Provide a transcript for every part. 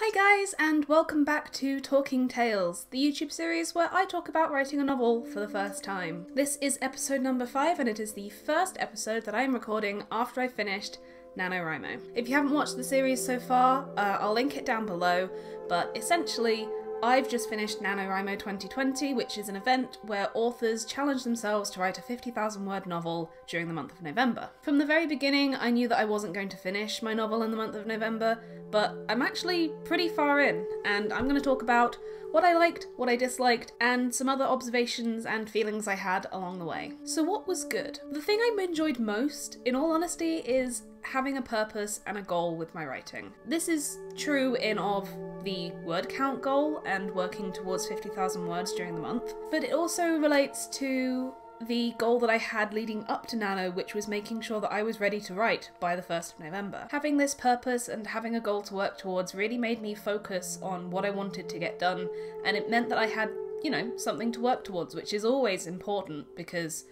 Hi guys, and welcome back to Talking Tales, the YouTube series where I talk about writing a novel for the first time. This is episode number 5 and it is the first episode that I am recording after I finished NaNoWriMo. If you haven't watched the series so far, uh, I'll link it down below, but essentially I've just finished NaNoWriMo 2020, which is an event where authors challenge themselves to write a 50,000 word novel during the month of November. From the very beginning, I knew that I wasn't going to finish my novel in the month of November, but I'm actually pretty far in, and I'm going to talk about what I liked, what I disliked, and some other observations and feelings I had along the way. So, what was good? The thing I enjoyed most, in all honesty, is having a purpose and a goal with my writing. This is true in of the word count goal and working towards 50,000 words during the month, but it also relates to the goal that I had leading up to Nano, which was making sure that I was ready to write by the 1st of November. Having this purpose and having a goal to work towards really made me focus on what I wanted to get done, and it meant that I had, you know, something to work towards, which is always important because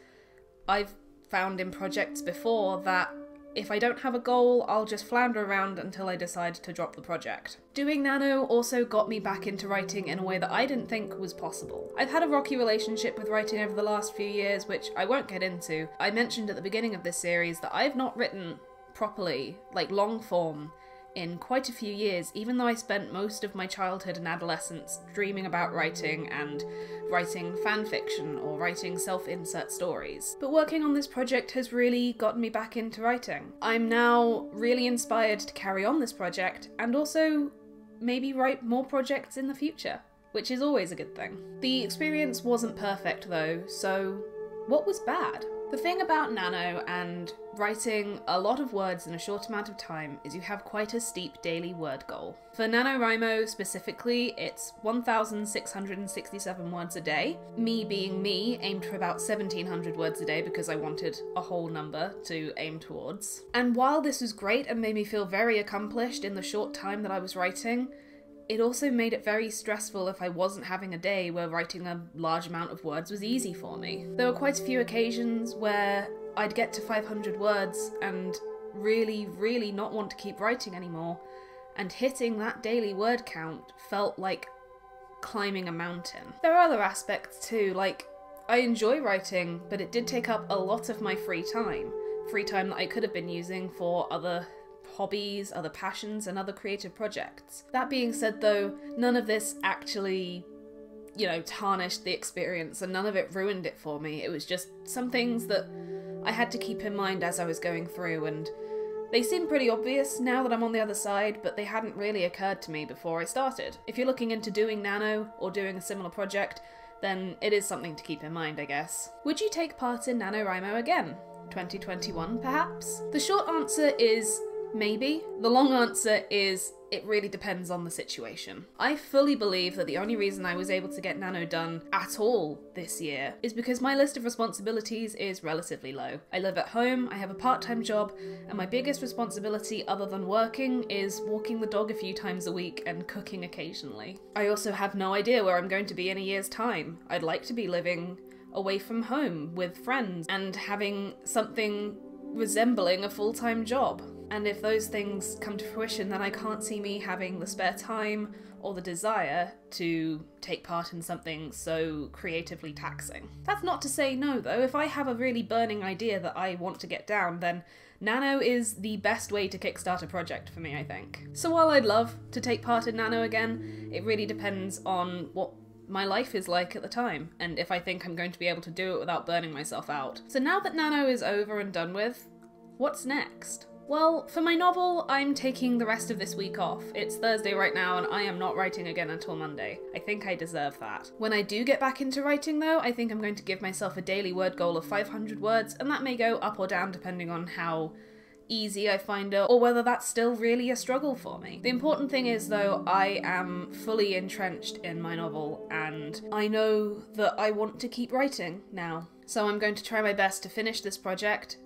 I've found in projects before that if I don't have a goal, I'll just flounder around until I decide to drop the project. Doing Nano also got me back into writing in a way that I didn't think was possible. I've had a rocky relationship with writing over the last few years, which I won't get into. I mentioned at the beginning of this series that I've not written properly, like long form, in quite a few years, even though I spent most of my childhood and adolescence dreaming about writing and writing fan fiction or writing self insert stories. But working on this project has really gotten me back into writing. I'm now really inspired to carry on this project and also maybe write more projects in the future, which is always a good thing. The experience wasn't perfect though, so what was bad? The thing about Nano and writing a lot of words in a short amount of time is you have quite a steep daily word goal. For NaNoWriMo specifically, it's 1,667 words a day. Me being me, aimed for about 1,700 words a day because I wanted a whole number to aim towards. And while this was great and made me feel very accomplished in the short time that I was writing, it also made it very stressful if I wasn't having a day where writing a large amount of words was easy for me. There were quite a few occasions where I'd get to 500 words and really, really not want to keep writing anymore, and hitting that daily word count felt like climbing a mountain. There are other aspects too, like I enjoy writing, but it did take up a lot of my free time. Free time that I could have been using for other hobbies, other passions, and other creative projects. That being said, though, none of this actually, you know, tarnished the experience and none of it ruined it for me. It was just some things that I had to keep in mind as I was going through, and they seem pretty obvious now that I'm on the other side, but they hadn't really occurred to me before I started. If you're looking into doing Nano or doing a similar project, then it is something to keep in mind, I guess. Would you take part in NaNoWriMo again? 2021, perhaps? The short answer is Maybe. The long answer is it really depends on the situation. I fully believe that the only reason I was able to get Nano done at all this year is because my list of responsibilities is relatively low. I live at home, I have a part time job, and my biggest responsibility other than working is walking the dog a few times a week and cooking occasionally. I also have no idea where I'm going to be in a year's time. I'd like to be living away from home with friends and having something resembling a full time job. And if those things come to fruition, then I can't see me having the spare time or the desire to take part in something so creatively taxing. That's not to say no, though. If I have a really burning idea that I want to get down, then Nano is the best way to kickstart a project for me, I think. So while I'd love to take part in Nano again, it really depends on what my life is like at the time, and if I think I'm going to be able to do it without burning myself out. So now that Nano is over and done with, what's next? Well, for my novel, I'm taking the rest of this week off. It's Thursday right now, and I am not writing again until Monday. I think I deserve that. When I do get back into writing, though, I think I'm going to give myself a daily word goal of 500 words, and that may go up or down depending on how easy I find it, or whether that's still really a struggle for me. The important thing is, though, I am fully entrenched in my novel, and I know that I want to keep writing now. So I'm going to try my best to finish this project,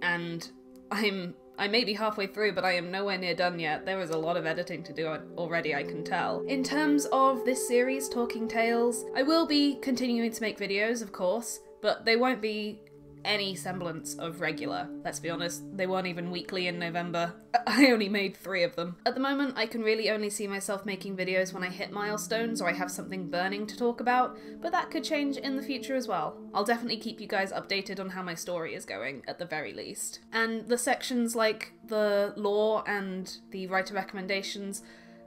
and I'm I may be halfway through, but I am nowhere near done yet. There is a lot of editing to do already, I can tell. In terms of this series, Talking Tales, I will be continuing to make videos, of course, but they won't be any semblance of regular. Let's be honest, they weren't even weekly in November. I only made three of them. At the moment, I can really only see myself making videos when I hit milestones or I have something burning to talk about, but that could change in the future as well. I'll definitely keep you guys updated on how my story is going, at the very least. And the sections like the lore and the writer recommendations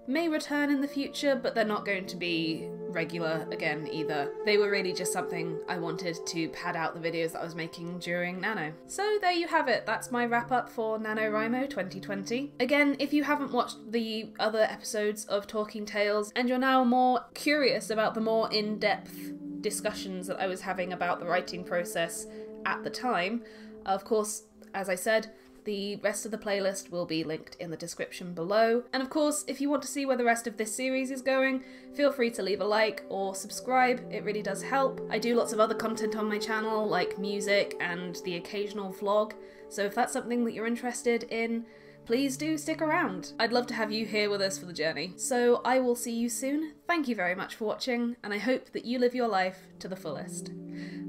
may return in the future, but they're not going to be regular again either. They were really just something I wanted to pad out the videos that I was making during Nano. So there you have it, that's my wrap up for NaNoWriMo 2020. Again, if you haven't watched the other episodes of Talking Tales and you're now more curious about the more in depth discussions that I was having about the writing process at the time, of course, as I said, the rest of the playlist will be linked in the description below. And of course, if you want to see where the rest of this series is going, feel free to leave a like or subscribe, it really does help. I do lots of other content on my channel, like music and the occasional vlog, so if that's something that you're interested in, please do stick around. I'd love to have you here with us for the journey. So I will see you soon. Thank you very much for watching, and I hope that you live your life to the fullest.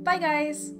Bye, guys!